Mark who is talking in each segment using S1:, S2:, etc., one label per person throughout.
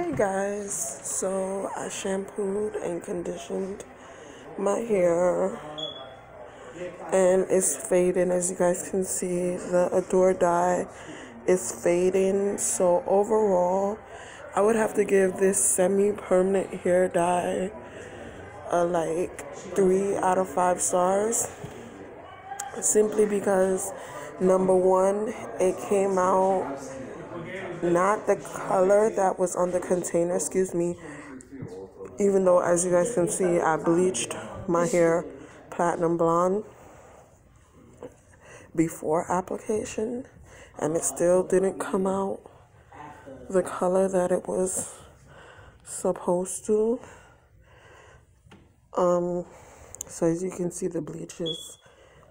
S1: Hey guys, so I shampooed and conditioned my hair and it's fading. As you guys can see the Adore dye is fading. So overall I would have to give this semi-permanent hair dye a like three out of five stars. Simply because number one it came out not the color that was on the container, excuse me. Even though, as you guys can see, I bleached my hair platinum blonde before application, and it still didn't come out the color that it was supposed to. Um, so as you can see, the bleach is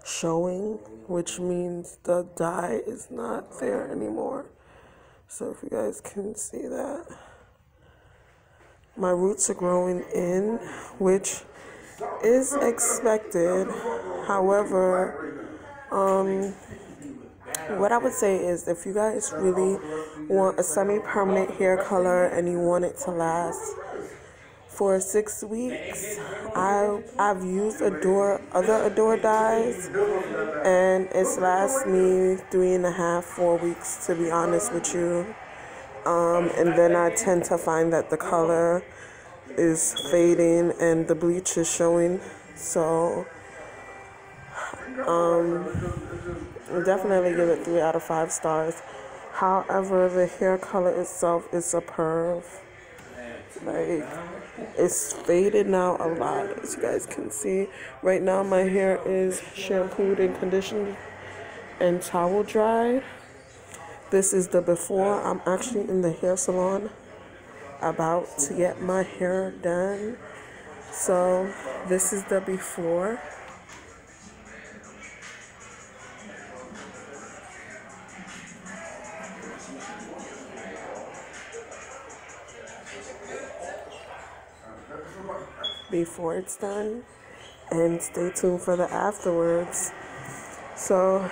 S1: showing, which means the dye is not there anymore. So if you guys can see that. My roots are growing in, which is expected. However, um, what I would say is if you guys really want a semi-permanent hair color and you want it to last for six weeks. I I've used Adore other Adore dyes, and it's last me three and a half, four weeks to be honest with you. Um, and then I tend to find that the color is fading and the bleach is showing. So um, definitely give it three out of five stars. However, the hair color itself is superb. Like, it's faded now a lot, as you guys can see. Right now, my hair is shampooed and conditioned and towel dried. This is the before. I'm actually in the hair salon about to get my hair done. So, this is the before. Before it's done and stay tuned for the afterwards. So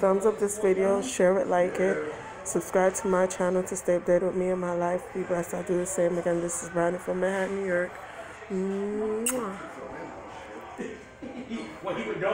S1: thumbs up this video share it like it subscribe to my channel to stay updated with me and my life. Be blessed I'll do the same again. This is brandon from manhattan new york. Mwah.